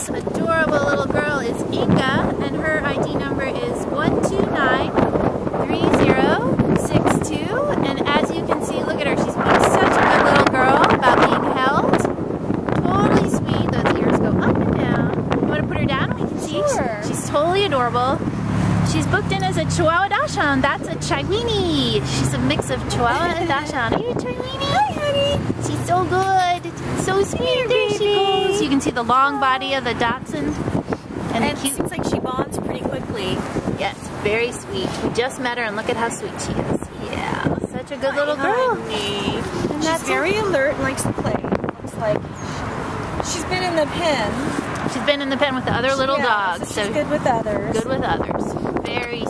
This adorable little girl is Inga, and her ID number is 1293062. And as you can see, look at her. She's being such a good little girl about being held. Totally sweet. Those ears go up and down. You want to put her down? We can see. Sure. She's totally adorable. She's booked in as a Chihuahua Dachshund. That's a Chiweenie. She's a mix of Chihuahua and Dachshund. Are you a Chiweenie? Hi, honey. She's so good. So sweet. There she goes. You can see the long body of the Dachshund. And, And it seems like she bonds pretty quickly. Yes, very sweet. We just met her and look at how sweet she is. Yeah, such a good little girl. Honey. And She's that's very alert and likes to play. Looks like she's been in the pen. She's been in the pen with the other little Yeah, dogs, so she's so good with others. good with others. Very